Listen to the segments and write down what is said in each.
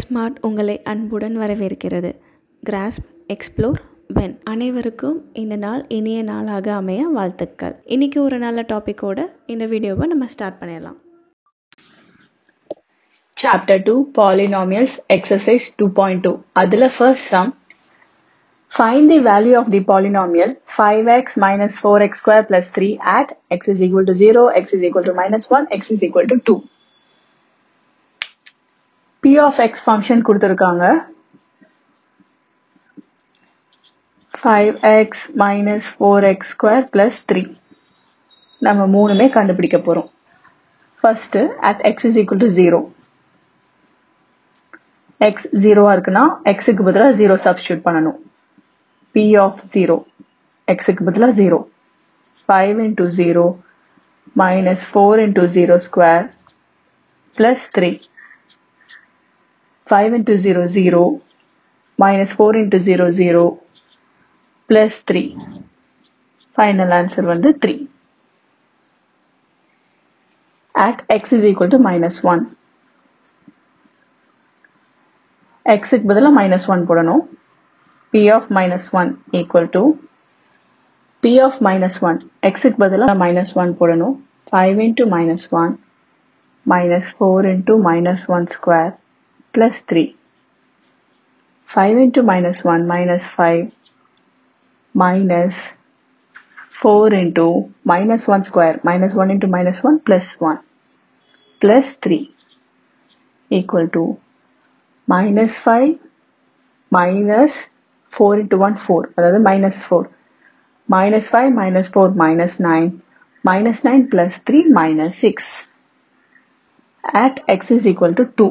Smart உங்களை அன்புடன் வரவேற்கிறது கிராஸ்ப் எக்ஸ்ப்ளோர் வென் அனைவருக்கும் இந்த நாள் இனிய நாளாக அமைய வாழ்த்துக்கள் இன்றைக்கி ஒரு நல்ல டாப்பிக்கோட இந்த வீடியோவை நம்ம ஸ்டார்ட் பண்ணிடலாம் chapter two polynomials exercise two point two அதில் first sum Find the value of the polynomial 5x minus 4x square plus 3 at x is equal to zero x is equal to minus 1, x is equal to 2. P of x function கொடுத்திருக்காங்க 5x minus 4x square plus 3 நம்ம மூணுமே கண்டுபிடிக்க போறோம் first at x is equal to 0 x 0 இருக்குன்னா x க்கு பதிலா 0 substitute பண்ணணும் p of 0 x க்கு பதிலா 0 5 into 0 minus 4 into 0 square plus 3 5 into 0 0 minus 4 into 0 0 plus 3 final answer வந்து 3 at x is equal to minus 1 x க்கு பதிலா minus 1 போடணும் p of minus 1 equal to p of minus 1 x க்கு பதிலா minus 1 போடணும் 5 into minus 1 minus 4 into minus 1 square plus 3 5 into minus 1 minus 5 minus 4 into minus 1 square minus 1 into minus 1 plus 1 plus 3 equal to minus 5 minus 4 into 1 4 அதாவது minus 4 minus 5 minus 4 minus 9 minus 9 plus 3 minus 6 at x is equal to 2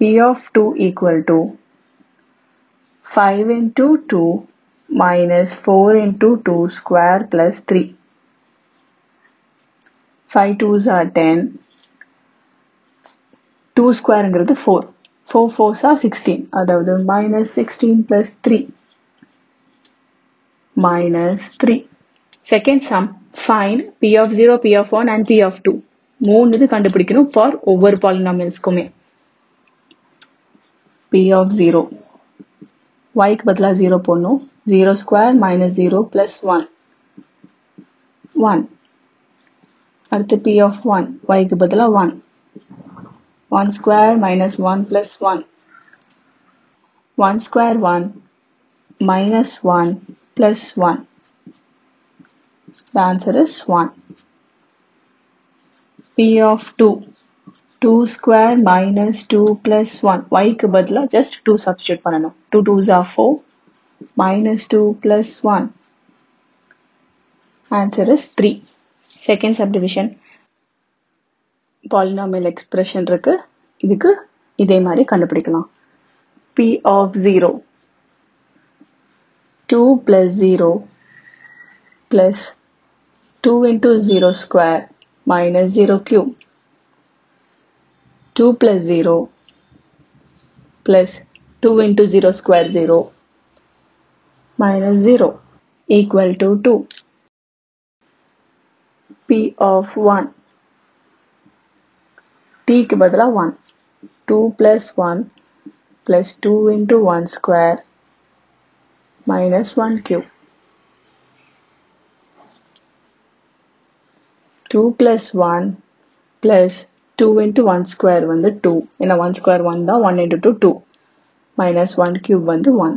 p of 2 equal to 5 into 2 minus 4 into 2 square plus 3 5 2s are 10 2 ஸ்கொயருங்கிறது 4 4 4s are 16 அதாவது minus 16 plus 3 minus 3 second sum find p of 0 p of 1 and p of 2 மூணு இது கண்டுபிடிக்கணும் for ஒவ்வொரு பாலினாமியல்ஸ்க்குமே p of 0 y க்கு பதிலா 0 போடணும் 0 square minus 0 plus 1 1 அடுத்து p of 1 y க்கு பதிலா 1 1 square minus 1 plus 1 1 square 1 minus 1 plus 1 the answer is 1 p of 2 two square minus two plus one ஒய்க்கு பதிலாக ஜஸ்ட் டூ சப்ஸ்டியூட் பண்ணணும். Two two Jha four minus two plus one answer is three second subdivision polynomial expression இருக்கு. இதுக்கு இதே மாதிரி கண்டுபிடிக்கலாம். P of zero two plus zero plus two into zero square minus zero cube 2 plus 0 plus 2 into 0 square 0 minus 0 equal to 2. P of 1. T के बदला 1. 2 plus 1 plus 2 into 1 square minus 1 cube. 2 plus 1 plus 2 into 1 square வந்து 2 ஏன்னா 1 square 1 தான் 1 into 2 2 minus 1 cube வந்து 1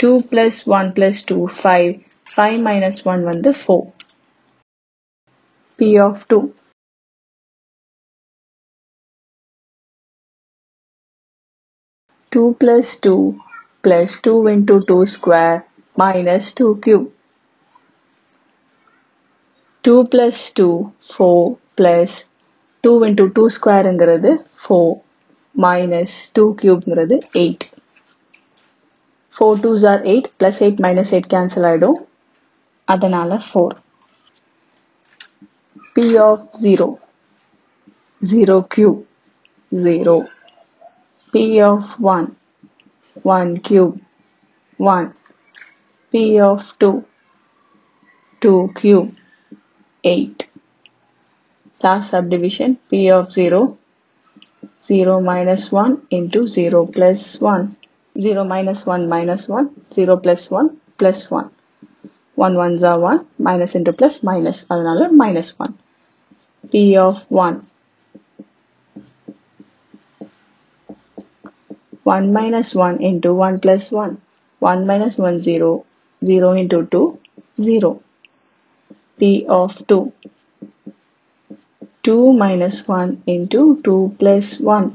2 plus 1 plus 2 5 5 minus 1 வந்து 4 p of 2 2 plus 2 plus 2 into 2 square minus 2 cube 2 plus 2 4 plus 2 into 2 ஸ்கொயருங்கிறது 4 minus 2 cubeங்கிறது 8 4 2s are 8 plus 8 minus 8 cancel ஆயிடும் அதனால 4 p of 0 0 cube 0 p of 1 1 cube 1 p of 2 2 cube 8 last subdivision p of 0 0 minus 1 into 0 plus 1 0 minus 1 minus 1 0 plus 1 plus 1 1 ones are 1 minus into plus minus அதனால minus 1 p of 1 1 minus 1 into 1 plus 1 1 minus 1 0 0 into 2 0 p of 2 2 minus 1 into 2 plus 1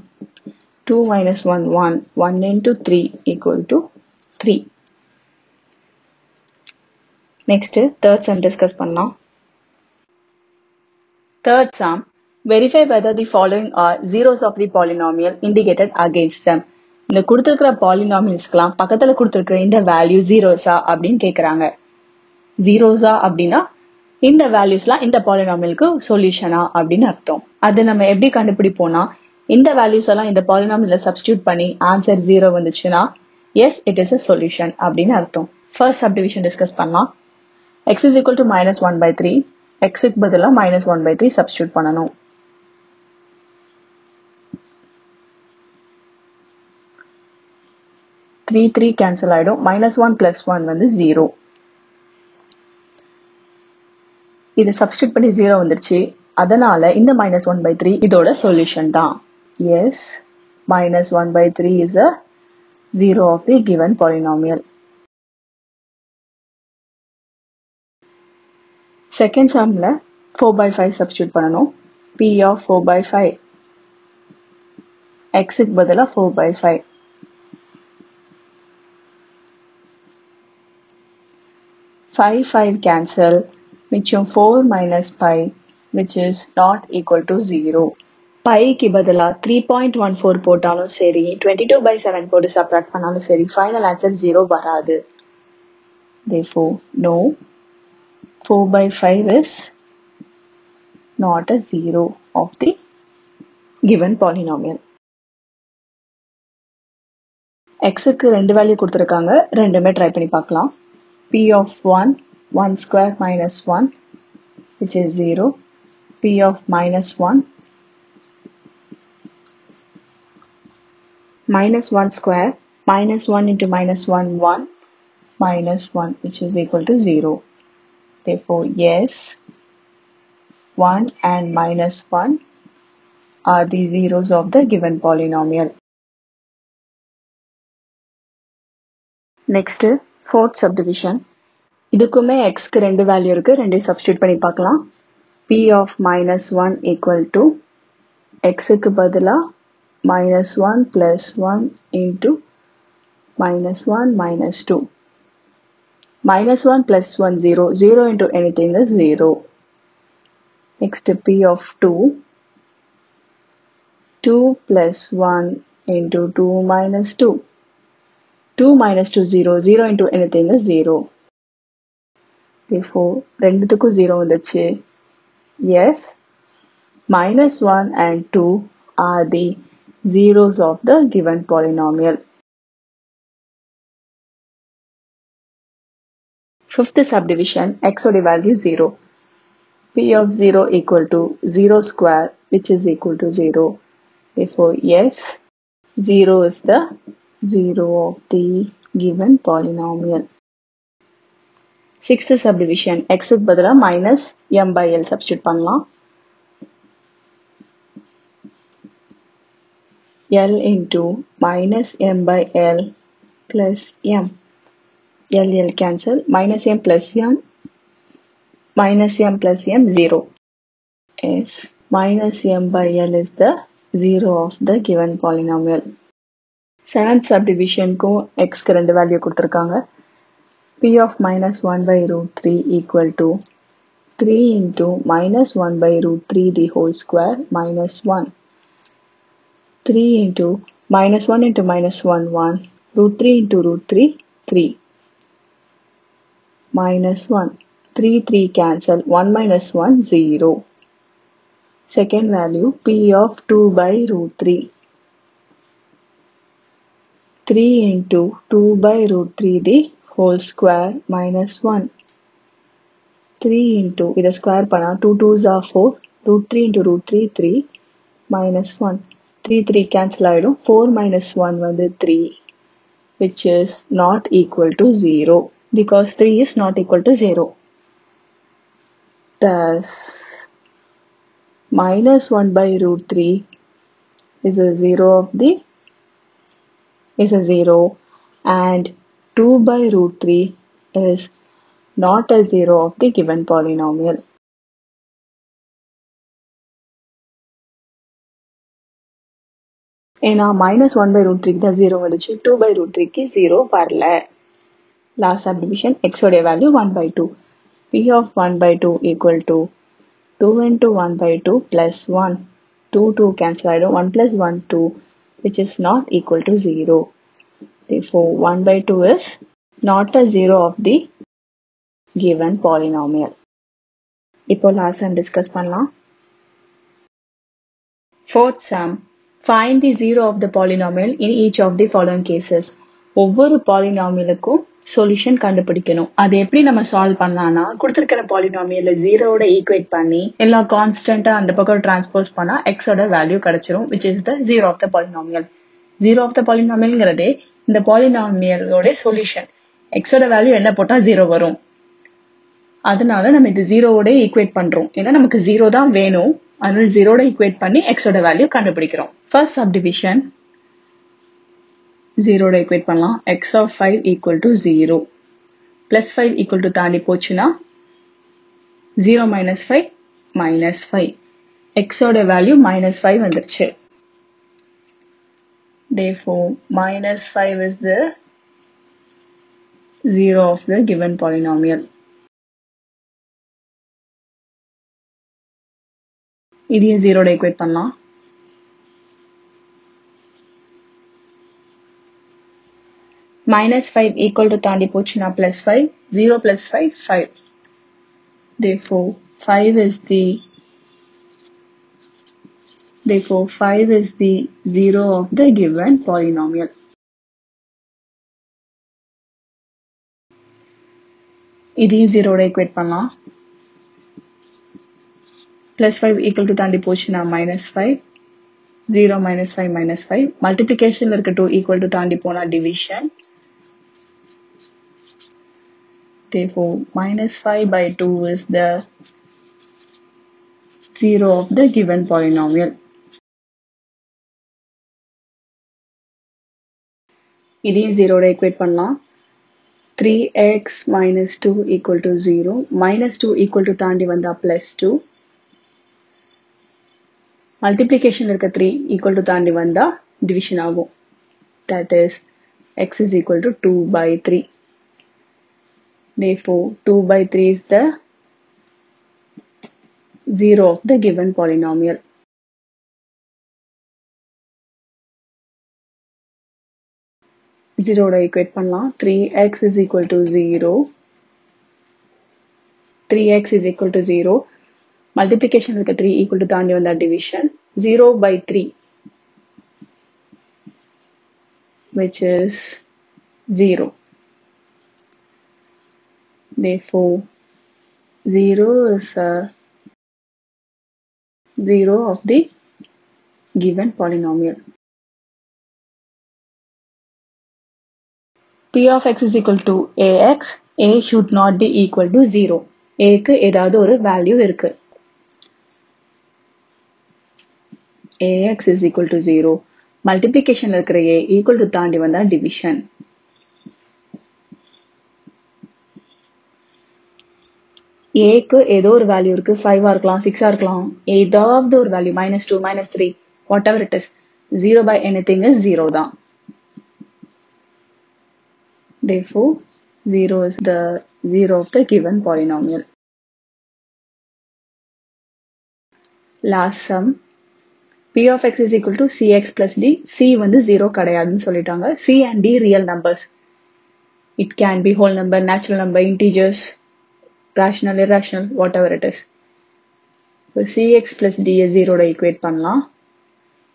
2 minus 1 1 1 into 3 equal to 3 next third sum discuss பண்ணலாம் third sum verify whether the following are zeros of the polynomial indicated against them இந்த கொடுத்துருக்கிற பாலினாமியல்ஸ்க்கெல்லாம் பக்கத்துல கொடுத்துருக்கிற இந்த value ஜீரோஸா அப்படின்னு கேக்குறாங்க ஜீரோஸா அப்படின்னா இந்த வேல்யூஸ்லாம் இந்த பாலினாமியலுக்கு சொல்யூஷனா அப்படின்னு அர்த்தம். அது நம்ம எப்படி கண்டுபிடிப்போம்னா இந்த வேல்யூஸ் எல்லாம் இந்த பாலினாமியல சப்ஸ்டியூட் பண்ணி ஆன்சர் ஜீரோ வந்துச்சுன்னா yes it is a solution அப்படின்னு அர்த்தம். ஃபர்ஸ்ட் சப்டிவிஷன் டிஸ்கஸ் பண்ணலாம். X is equal to minus one by three எக்ஸுக்கு பதிலாக minus one by three substitute பண்ணணும். த்ரீ த்ரீ கேன்சல் ஆகிடும் மைனஸ் ஒன் பிளஸ் ஒன் வந்து ஜீரோ இது சப்ஸ்டியூட் பண்ணி ஜீரோ வந்துருச்சு. அதனால இந்த மைனஸ் ஒன் பை த்ரீ இதோட சொல்யூஷன் தான். Yes minus one by three is a zero of the given polynomial second சம்ல four by five substitute பண்ணணும். P of four by five எக்ஸுக்கு பதிலாக four by five five five cancel மிச்சம் is 4 minus pi which is not equal to 0. பைக்கு பதிலாக three point one four போட்டாலும் சரி twenty two by seven போட்டு subtract பண்ணாலும் சரி ஃபைனல் ஆன்சர் ஜீரோ வராது. Therefore no four by five is not a zero of the given polynomial எக்ஸுக்கு ரெண்டு வேல்யூ கொடுத்துருக்காங்க ரெண்டுமே ட்ரை பண்ணி பார்க்கலாம். P of one 1 square minus 1 which is 0 p of minus 1 minus 1 square minus 1 into minus 1 1 minus 1 which is equal to 0 therefore yes 1 and minus 1 are the zeros of the given polynomial. Next fourth subdivision இதுக்குமே xக்கு ரெண்டு value இருக்கு ரெண்டையும் substitute பண்ணி பார்க்கலாம் p of minus 1 equal to xக்கு பதிலா minus 1 plus 1 into minus 1 minus 2 minus 1 plus 1 0 0 into anything is 0 next p of 2 2 plus 1 into 2 minus 2 2 minus 2 0 0 into anything is 0 therefore ரெண்டுத்துக்கும் 0 வந்துச்சு yes minus 1 and 2 are the zeros of the given polynomial Fifth subdivision, x oda value 0. p of 0 equal to 0 square which is equal to 0. Therefore, yes, 0 is the 0 of the given polynomial. Sixth subdivision எக்ஸுக்கு பதிலாக minus m by l பண்ணலாம். L into minus m by l plus m l l cancel minus m plus m minus m plus m 0 is minus m by l is the 0 of the given polynomial. Seventh சப்டிவிஷனுக்கும் எக்ஸ்க்கு ரெண்டு value கொடுத்துருக்காங்க. P of minus 1 by root 3 equal to 3 into minus 1 by root 3 the whole square minus 1 3 into minus 1 into minus 1 1 root 3 into root 3 3 minus 1. 3, 3 cancel. 1 minus 1, Second value, p of 2 by root 3. 3 into 2 by root 3 the whole square minus 1. 3 into, இதை square பண்ணா 2 2s are 4, root 3 into root 3 3 minus 1 3 3 cancel ஆயிடும் 4 minus 1 வந்து 3 which is not equal to 0 because 3 is not equal to 0 thus minus 1 by root 3 is a 0 of the is a 0 and 2 by root 3 is not a 0 of the given polynomial. ஏன்னா minus one by root த்ரீக்கு தான் zero வந்துச்சு two by root த்ரீக்கு zero வரல last subdivision எக்ஸோடைய value one by two B of one by two equal to two into one by two plus one two two cancel ஆகிடும் one plus one two which is not equal to zero Therefore 1 by 2 is not a zero of the given polynomial. இப்போ last sum discuss பண்ணலாம். Fourth sum, find the zero of the polynomial in each of the following cases. ஒவ்வொரு பாலினாமியலுக்கும் solution கண்டுபிடிக்கணும் அது எப்படி நம்ம solve பண்ணலாம்னா கொடுத்துருக்கிற பாலினாமியல ஜீரோட ஈக்குவேட் பண்ணி எல்லா கான்ஸ்டன்டா அந்த பக்கம் டிரான்ஸ்போஸ் பண்ணா எக்ஸோட வேல்யூ கிடைச்சிரும் which is the zero of the polynomial zero of the பாலினாமியல்ங்கிறதே இந்த பாலினாமியலோட சொல்யூஷன் எக்ஸோட வேல்யூ என்ன போட்டா ஜீரோ வரும். அதனால நம்ம இது ஜீரோவோட ஈக்குவேட் பண்றோம். ஏன்னா நமக்கு ஜீரோ தான் வேணும். அதனால ஜீரோட ஈக்குவேட் பண்ணி எக்ஸோட வேல்யூ கண்டுபிடிக்கிறோம். ஃபர்ஸ்ட் சப்டிவிஷன் ஜீரோட ஈக்குவேட் பண்ணலாம். X of five equal to zero plus five equal to தாண்டி போச்சுன்னா zero minus five minus five எக்ஸோட வேல்யூ மைனஸ் ஃபைவ் வந்துருச்சு. Therefore, minus 5 is the zero of the given polynomial. இதையும் ஜீரோட equate பண்ணலாம் minus 5 equal to தாண்டி போச்சுன்னா plus 5 0 plus 5 5 therefore 5 is the Therefore, 5 is the zero of the given polynomial. இதையும் ஜீரோட equate பண்ணலாம் plus 5 equal to தாண்டி போச்சுன்னா minus 5 0 minus 5 minus 5 multiplication இருக்க 2 equal to தாண்டி போனா division therefore minus 5 by 2 is the zero of the given polynomial இதையும் ஜீரோட equate பண்ணலாம் 3x minus 2 equal to 0 minus 2 equal to தாண்டி வந்தா plus 2 multiplication இருக்க 3 equal to தாண்டி வந்தா division ஆகும் that is x is equal to 2 by 3 therefore 2 by 3 is the zero of the given polynomial ஜீரோட equate பண்ணலாம் 3x is equal to 0 3x is equal to 0 multiplication இருக்க 3 equal to தாண்டி வந்தா division 0 by 3 which is 0 therefore 0 is a 0 of the given polynomial p of x is equal to ax a should not be equal to 0 a க்கு ஏதாவது ஒரு value இருக்கு. Ax is equal to 0 multiplication இருக்கிற a equal to தாண்டி வந்தா division ஏக்கு ஏதோ ஒரு வேல்யூ இருக்கு. ஃபைவா இருக்கலாம் சிக்ஸா இருக்கலாம். ஏதாவது ஒரு value minus two minus three whatever it is zero by anything is zero தான். Therefore 0 is the 0 of the given polynomial. Last sum p of x is equal to cx plus d c வந்து 0 கிடையாதுன்னு சொல்லிட்டாங்க c and d real numbers it can be whole number natural number integers rational irrational whatever it is so cx plus d is 0 ஓட equate பண்ணலாம்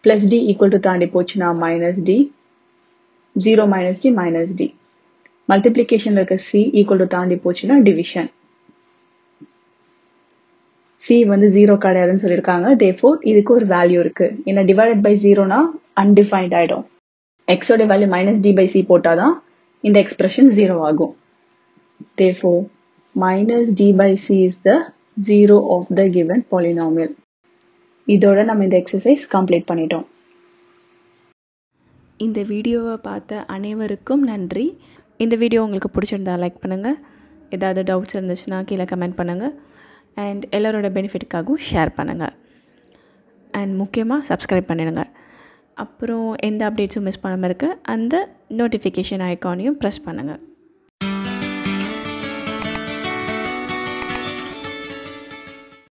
plus d equal to தாண்டி போச்சுன்னா minus d 0 minus d minus d multiplication இருக்க c equal to தாண்டி போச்சுன்னா division C வந்து zero கிடையாதுன்னு சொல்லியிருக்காங்க. தே ஃபோர் இதுக்கு ஒரு வேல்யூ இருக்கு. ஏன்னா டிவைடட் பை ஜீரோனா அன்டிஃபைன்ட் ஆயிடும். எக்ஸோட value minus d by c போட்டாதான் இந்த எக்ஸ்பிரஷன் ஜீரோ ஆகும். Therefore minus d by c is the zero of the given polynomial இதோட நம்ம இந்த எக்ஸசைஸ் கம்ப்ளீட் பண்ணிட்டோம். இந்த வீடியோவை பார்த்த அனைவருக்கும் நன்றி. இந்த வீடியோ உங்களுக்கு பிடிச்சிருந்தா லைக் பண்ணுங்கள் ஏதாவது டவுட்ஸ் இருந்துச்சுன்னா கீழே கமெண்ட் பண்ணுங்கள் அண்ட் எல்லோரோட பெனிஃபிட்டுக்காகவும் ஷேர் பண்ணுங்கள் அண்ட் முக்கியமாக சப்ஸ்கிரைப் பண்ணிடுங்க. அப்புறம் எந்த அப்டேட்ஸும் மிஸ் பண்ணாமல் இருக்க அந்த நோட்டிஃபிகேஷன் ஐக்கானையும் ப்ரெஸ் பண்ணுங்கள்